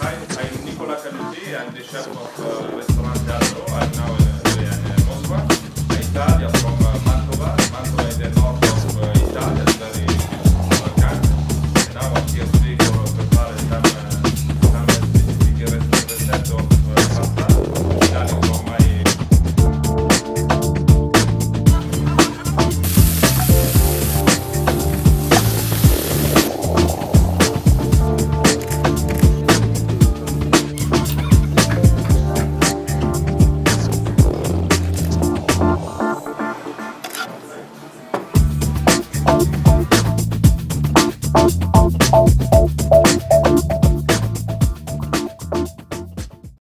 Hi, I'm Nicola Canuti. I'm the chef of uh,